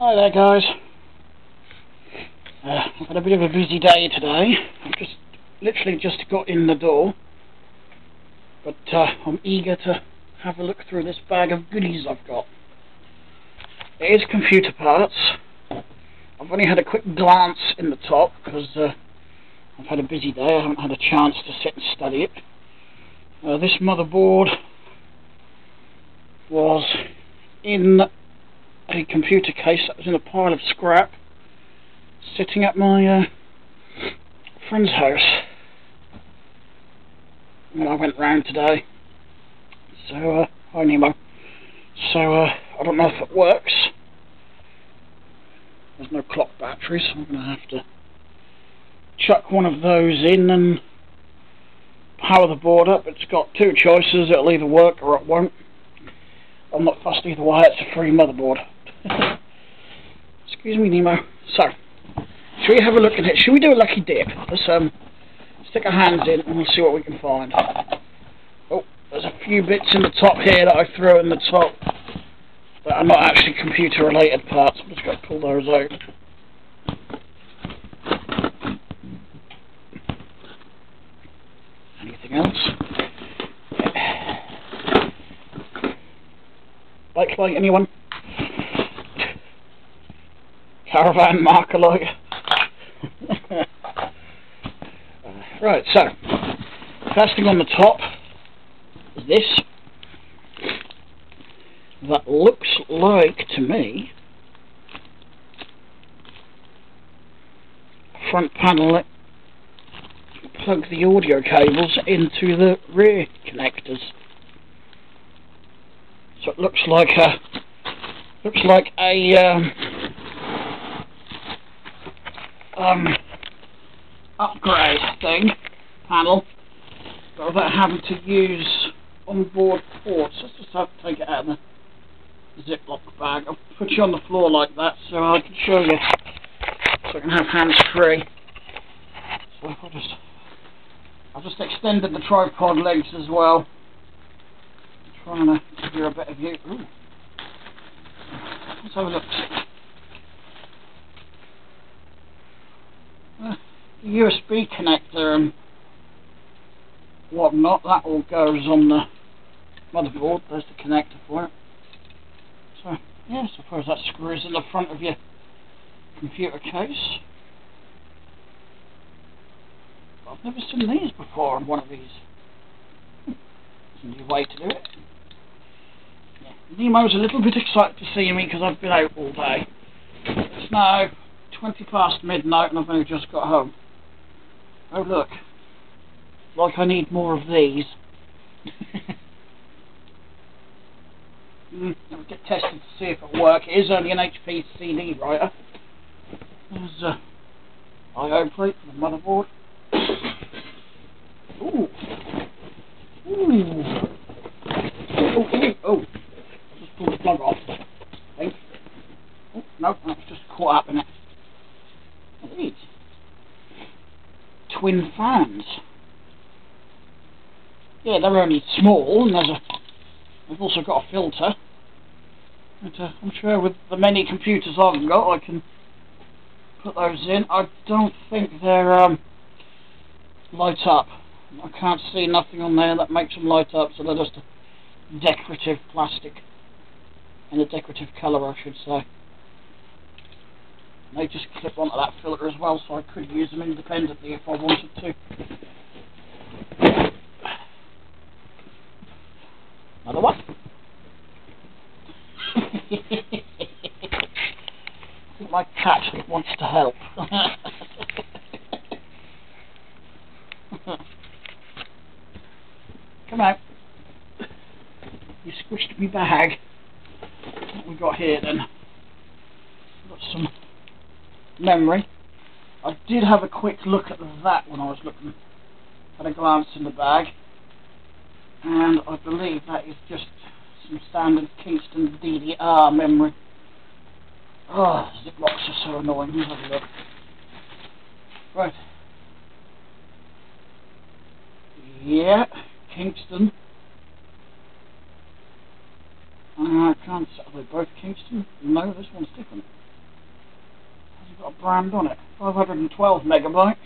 Hi there guys. Uh, I've had a bit of a busy day today. I've just literally just got in the door. But uh, I'm eager to have a look through this bag of goodies I've got. It is computer parts. I've only had a quick glance in the top because uh, I've had a busy day. I haven't had a chance to sit and study it. Uh, this motherboard was in a computer case that was in a pile of scrap sitting at my uh, friend's house when I went round today. So, uh, hi Nemo. So, uh, I don't know if it works. There's no clock battery, so I'm going to have to chuck one of those in and power the board up. It's got two choices, it'll either work or it won't. I'm not fussed either way, it's a free motherboard. Excuse me, Nemo. So, should we have a look at it? Should we do a lucky dip? Let's um, stick our hands in and we'll see what we can find. Oh, there's a few bits in the top here that I threw in the top that are not actually computer related parts. I'm just going to pull those out. Anything else? Bike light, anyone? Caravan marker light. right, so, first thing on the top is this. That looks like, to me, front panel plug the audio cables into the rear connectors. So it looks like a looks like a um, um, upgrade thing panel, without having to use onboard ports. Let's just have to take it out of the Ziploc bag. I'll put you on the floor like that so I can show you, so I can have hands free. So I'll just I've just extended the tripod legs as well. trying to give you a better view. Ooh. Let's have a look. Uh, the Uh, USB connector and whatnot, that all goes on the motherboard. There's the connector for it. So, yeah, I suppose that screws in the front of your computer case. I've never seen these before on one of these. It's a new way to do it. Yeah. Nemo's a little bit excited to see me because I've been out all day. It's now 20 past midnight and I've only just got home. Oh look. Like I need more of these. mm, I'll get tested to see if it works. It is only an HP CD writer. There's a I.O. plate for the motherboard. Ooh. Ooh. Oh, oh, oh. Just pull the plug off. Think. Oh, no, that's just caught up in it. Twin fans. Yeah, they're only small, and there's a. They've also got a filter. But, uh, I'm sure with the many computers I've got, I can put those in. I don't think they're um, light up. I can't see nothing on there that makes them light up, so they're just decorative plastic. In a decorative colour, I should say. They just clip onto that filter as well, so I could use them independently if I wanted to. Another one? My cat wants to help. Come out. You squished me bag. What we got here then? Memory. I did have a quick look at that when I was looking at a glance in the bag. And I believe that is just some standard Kingston DDR memory. Oh, ziplocs are so annoying. Let's have a look. Right. Yeah, Kingston. Uh, I can't. Are they both Kingston? No, this one's different. Got a brand on it. 512 megabyte.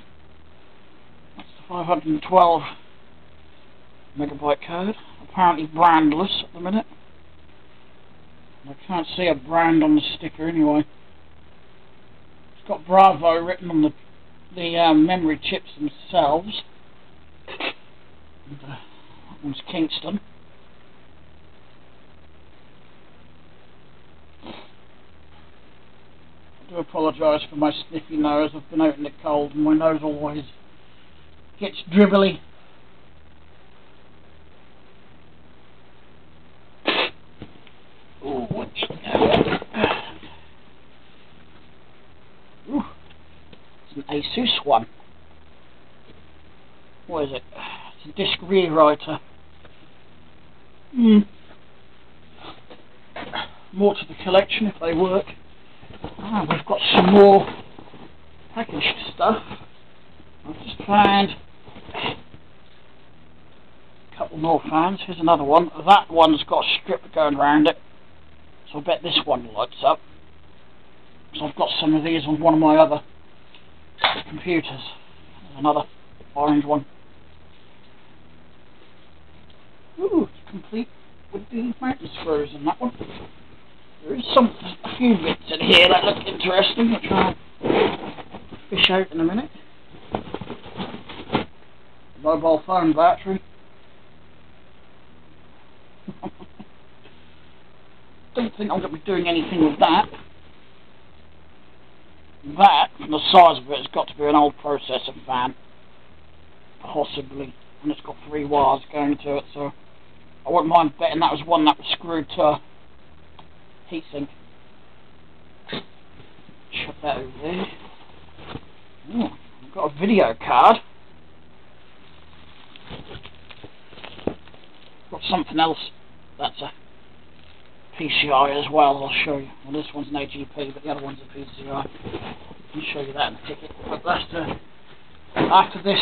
That's the 512 megabyte code. Apparently brandless at the minute. I can't see a brand on the sticker anyway. It's got Bravo written on the the um, memory chips themselves. And, uh, that one's Kingston. I do apologise for my sniffy nose. I've been out in the cold and my nose always gets dribbly. Ooh, Ooh, it's an Asus one. What is it? It's a disc rewriter. Hmm. More to the collection if they work. Ah, we've got some more packaged stuff. I've just found a couple more fans. Here's another one. That one's got a strip going around it. So I bet this one lights up. So I've got some of these on one of my other computers. There's another orange one. Ooh, complete with the mountain screws in that one. There is some, a few bits in here that look interesting, which I'll fish out in a minute. Mobile phone battery. Don't think I'm going to be doing anything with that. That, from the size of it, has got to be an old processor fan. Possibly. And it's got three wires going to it, so I wouldn't mind betting that was one that was screwed to a that over there. Ooh, I've got a video card. Got something else that's a PCI as well, I'll show you. Well, this one's an AGP, but the other one's a PCI. I'll show you that in the ticket. But that's the, after this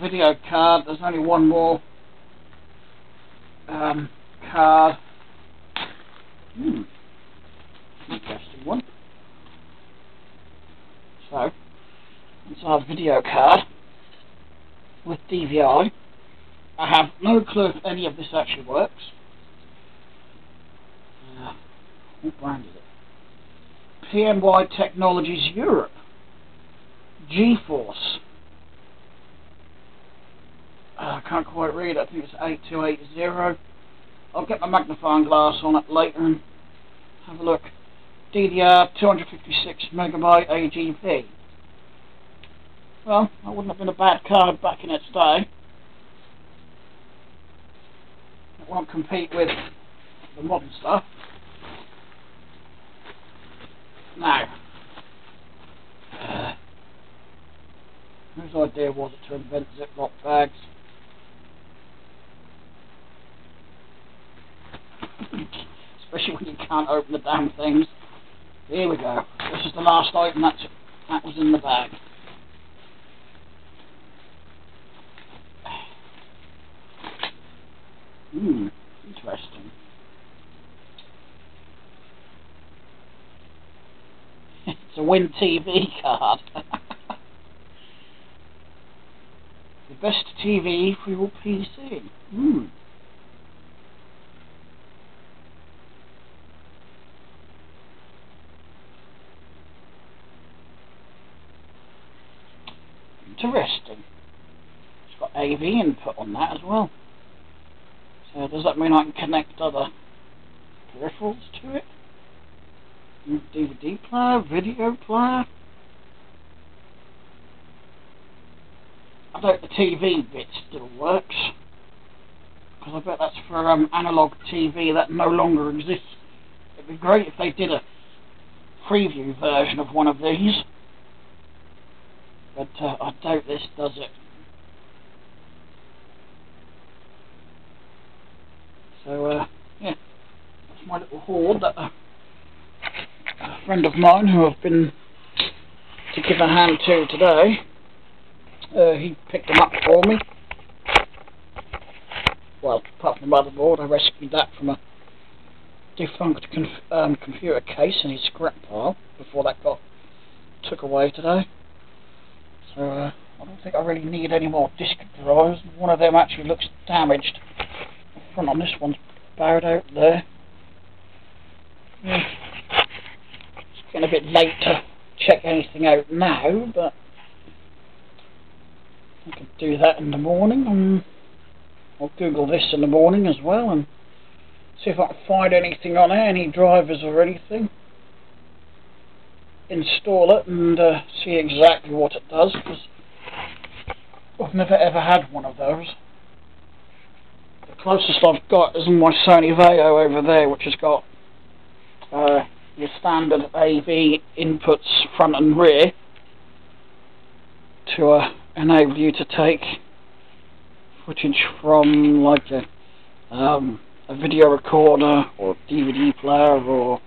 video card, there's only one more um, card. Hmm. Interesting one. So, it's our video card with DVI. I have no clue if any of this actually works. Uh, what brand is it? PNY Technologies Europe. GeForce. Uh, I can't quite read. it. I think it's 8280. I'll get my magnifying glass on it later and have a look. DDR 256 megabyte AGP. Well, that wouldn't have been a bad card back in its day. It won't compete with the modern stuff. Now, uh, whose idea was it to invent Ziploc bags? Especially when you can't open the damn things. Here we go. This is the last item that's, that was in the bag. Hmm, interesting. it's a Win TV card. the best TV for your PC. Hmm. Interesting. It's got AV input on that as well. So does that mean I can connect other peripherals to it? DVD player, video player? I bet the TV bit still works. Because I bet that's for um, analog TV that no longer exists. It'd be great if they did a Freeview version of one of these. But uh, I doubt this does it. So, uh, yeah, that's my little hoard that uh, a friend of mine who I've been to give a hand to today, uh, he picked them up for me. Well, apart from the motherboard, I rescued that from a defunct conf um, computer case in his scrap pile before that got took away today. Uh, I don't think I really need any more disk drives. One of them actually looks damaged. The front on this one's bowed out there. Yeah. It's getting a bit late to check anything out now, but I could do that in the morning. And I'll Google this in the morning as well and see if I can find anything on there, any drivers or anything. Install it and uh, see exactly what it does because I've never ever had one of those. The closest I've got is my Sony Vaio over there which has got uh, your standard AV inputs front and rear to uh, enable you to take footage from like a, um, a video recorder or DVD player or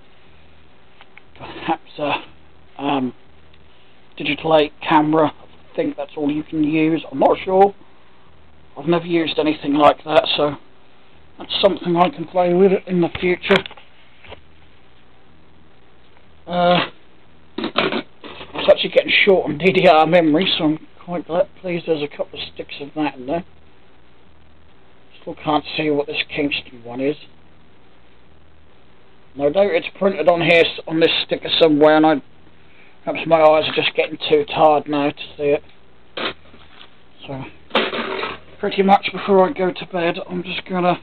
perhaps a um, digital 8 camera. I think that's all you can use. I'm not sure. I've never used anything like that, so that's something I can play with in the future. Uh, it's actually getting short on DDR memory, so I'm quite pleased there's a couple of sticks of that in there. Still can't see what this Kingston one is. No doubt it's printed on here on this sticker somewhere, and I perhaps my eyes are just getting too tired now to see it. So, pretty much before I go to bed, I'm just gonna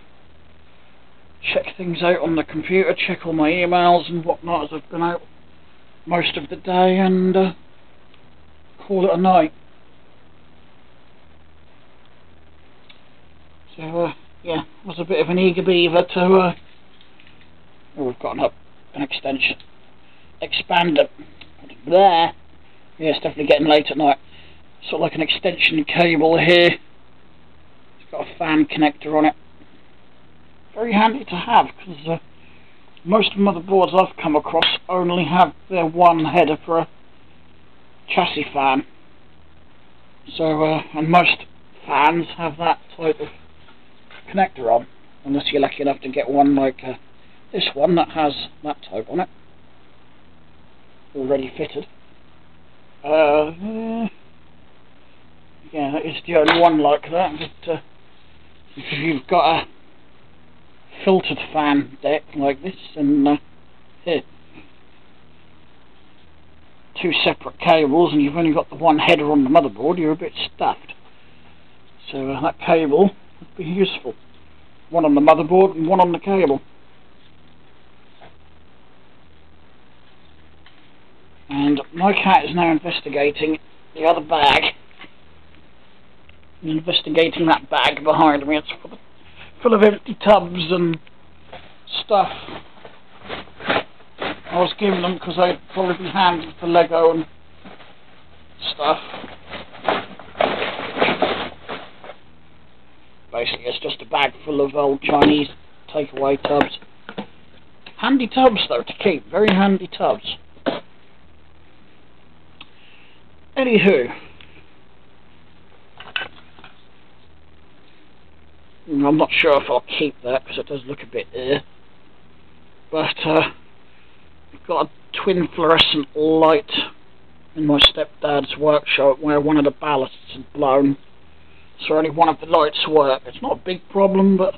check things out on the computer, check all my emails and whatnot as I've been out most of the day and uh, call it a night. So, uh, yeah, was a bit of an eager beaver to, uh, oh, we've got an, an extension, there, yeah, it's definitely getting late at night, sort of like an extension cable here, it's got a fan connector on it, very handy to have, because uh, most motherboards I've come across only have their one header for a chassis fan. So, uh, and most fans have that type of connector on, unless you're lucky enough to get one like uh, this one that has that type on it, already fitted. Uh, yeah, is the only one like that, but uh, if you've got a filtered fan deck like this and uh, here two separate cables and you've only got the one header on the motherboard you're a bit stuffed. So uh, that cable would be useful. One on the motherboard and one on the cable and my cat is now investigating the other bag investigating that bag behind me it's for the full of empty tubs and stuff. I was giving them because they'd probably be handy for Lego and stuff. Basically, it's just a bag full of old Chinese takeaway tubs. Handy tubs, though, to keep. Very handy tubs. Anywho, I'm not sure if I'll keep that because it does look a bit there. But uh, I've got a twin fluorescent light in my stepdad's workshop where one of the ballasts is blown. So only one of the lights work. It's not a big problem, but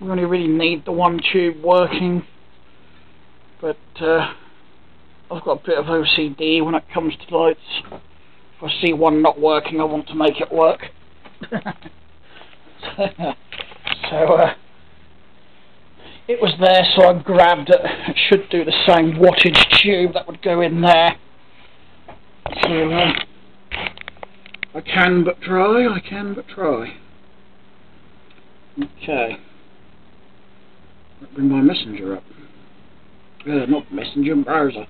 we only really need the one tube working. But uh, I've got a bit of OCD when it comes to lights. If I see one not working, I want to make it work. so uh, it was there, so I grabbed it. It should do the same wattage tube that would go in there. So uh, I can but try, I can but try. Okay. Bring my messenger up. Uh, not messenger, browser.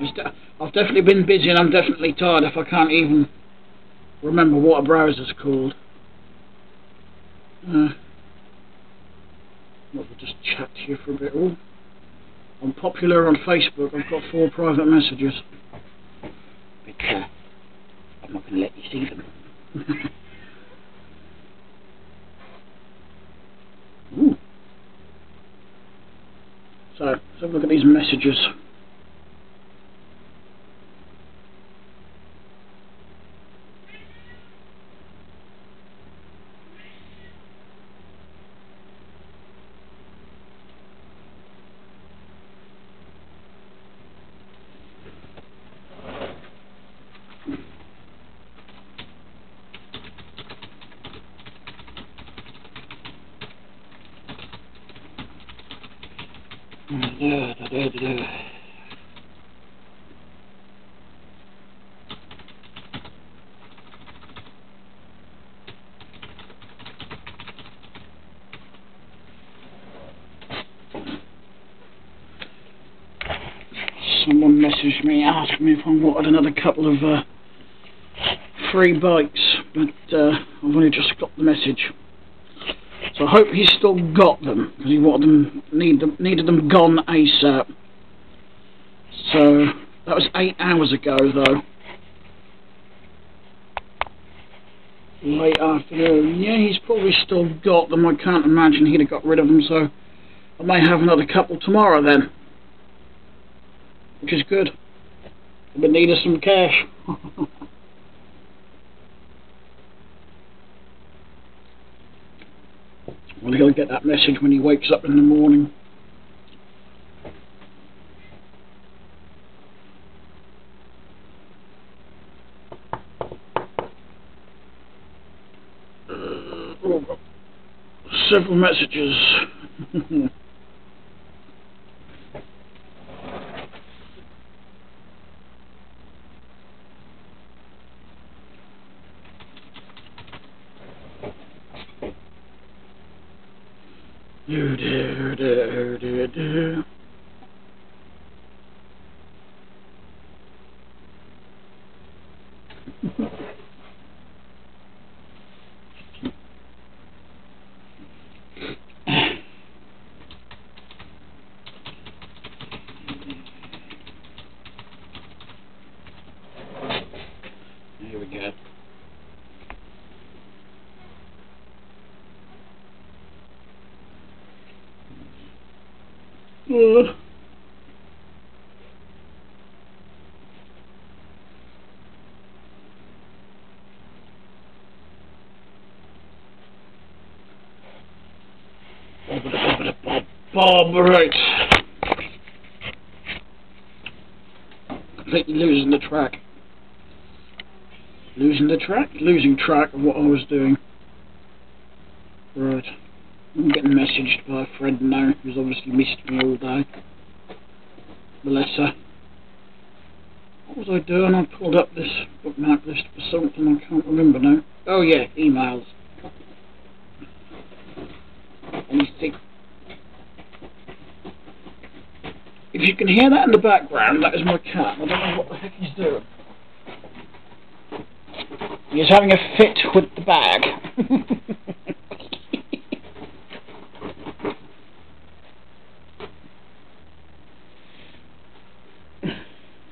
I've definitely been busy and I'm definitely tired if I can't even remember what a browser's called. Uh, we'll just chat here for a bit. Oh, I'm popular on Facebook. I've got four private messages. But uh, I'm not going to let you see them. Ooh. So, let's have a look at these messages. Da. Someone messaged me asking me if I wanted another couple of uh, free bikes, but uh, I've only just got the message. So I hope he's still got them, he wanted them, need them, needed them gone ASAP. So, that was eight hours ago though. Late afternoon. Yeah, he's probably still got them. I can't imagine he'd have got rid of them, so I may have another couple tomorrow then. Which is good. Been needing some cash. well, he'll get that message when he wakes up in the morning. Several messages. do do do do do. Here we go. Good. Bob, right. Completely losing the track. Losing the track? Losing track of what I was doing. Right. I'm getting messaged by a friend now who's obviously missed me all day. Her. What was I doing? I pulled up this bookmark list for something I can't remember now. Oh yeah, emails. If you can hear that in the background, that is my cat. I don't know what the heck he's doing. He's having a fit with the bag.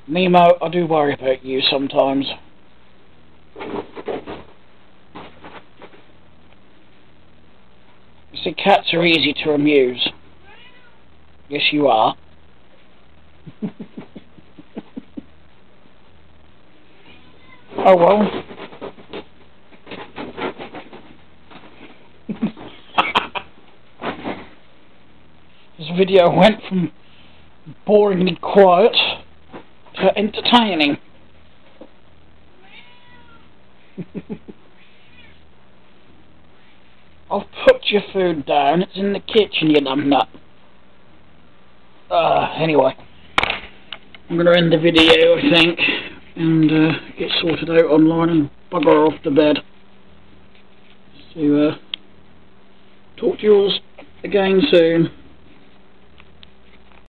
Nemo, I do worry about you sometimes. See, cats are easy to amuse. Yes, you are. oh well. this video went from boringly quiet to entertaining. I've put your food down. It's in the kitchen, you dumb nut. Uh, anyway. I'm going to end the video, I think, and uh, get sorted out online and bugger off to bed. So, uh, talk to you all again soon.